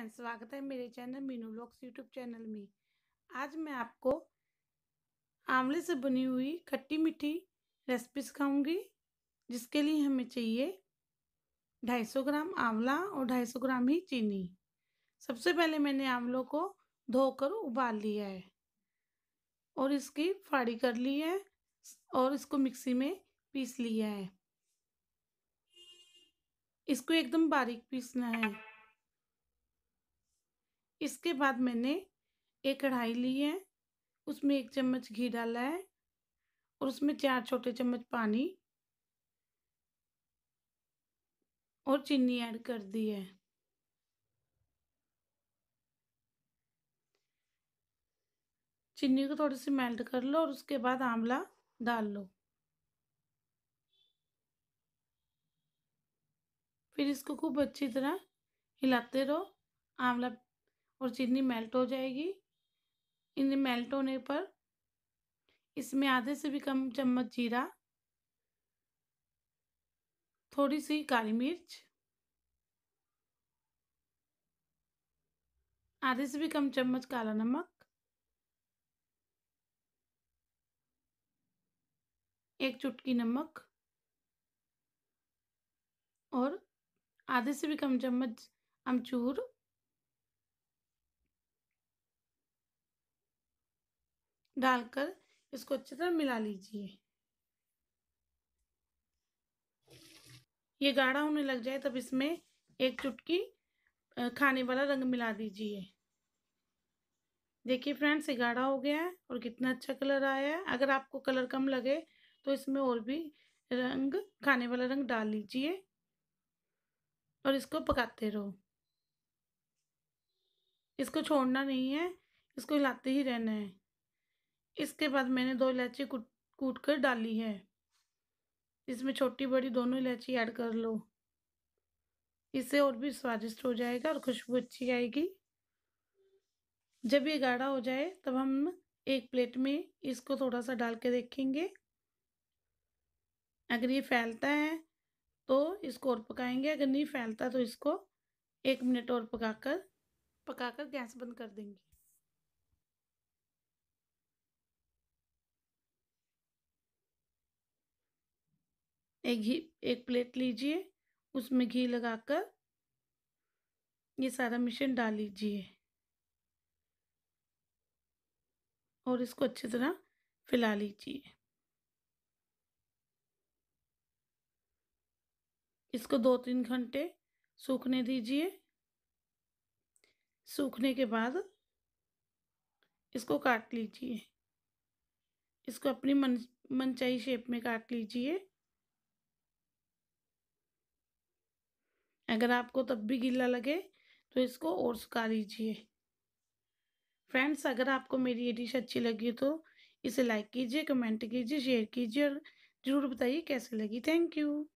Friends, स्वागत है मेरे channel Meenu looks YouTube channel में। आज मैं आपको आंवले से बनी हुई खट्टी मीठी रेसिपी सिखाऊँगी जिसके लिए हमें चाहिए 250 ग्राम आंवला और 250 ग्राम ही चीनी। सबसे पहले मैंने आंवलों को धोकर उबाल लिया है और इसकी फाड़ी कर ली है और इसको मिक्सी में पीस लिया है। इसको एकदम बारीक पीसना है। इसके बाद मैंने एक कढ़ाई ली है, उसमें एक चम्मच घी डाला है और उसमें चार छोटे चम्मच पानी और चीनी ऐड कर दी है। चीनी को थोड़ी सी मेल्ट कर लो और उसके बाद आंवला डाल लो। फिर इसको खूब अच्छी तरह हिलाते रहो, आंवला और चीनी मेल्ट हो जाएगी इन मेल्ट होने पर इसमें आधे से भी कम चम्मच जीरा, थोड़ी सी काली मिर्च, आधे से भी कम चम्मच काला नमक, एक चुटकी नमक और आधे से भी कम चम्मच अमचूर डालकर इसको अच्छी तरह मिला लीजिए। ये गाढ़ा होने लग जाए तब इसमें एक चुटकी खाने वाला रंग मिला दीजिए। देखिए फ्रेंड्स, ये गाढ़ा हो गया है और कितना अच्छा कलर आया है। अगर आपको कलर कम लगे तो इसमें और भी रंग, खाने वाला रंग डाल लीजिए और इसको पकाते रहो। इसको छोड़ना नहीं है, इसको हिलाते ही रहना है। इसके बाद मैंने दो इलायची कूट कूट कर डाली है। इसमें छोटी बड़ी दोनों इलायची ऐड कर लो। इससे और भी स्वादिष्ट हो जाएगा और खुशबू अच्छी आएगी। जब ये गाढ़ा हो जाए, तब हम एक प्लेट में इसको थोड़ा सा डाल के देखेंगे। अगर ये फैलता है तो इसको और पकाएँगे। अगर नहीं फैलता तो इसको एक मिनट और पकाकर पकाकर गैस बंद कर देंगे। एक घी, एक प्लेट लीजिए, उसमें घी लगाकर ये सारा मिश्रण डाल लीजिए। और इसको अच्छी तरह फैला लीजिए। इसको दो तीन घंटे सूखने दीजिए। सूखने के बाद इसको काट लीजिए। इसको अपनी मन, मनचाही शेप में काट लीजिए। अगर आपको तब भी गीला लगे तो इसको और सुखा लीजिए फ्रेंड्स, अगर आपको मेरी ये डिश अच्छी लगी तो इसे लाइक कीजिए, कमेंट कीजिए, शेयर कीजिए और ज़रूर बताइए कैसे लगी। Thank you.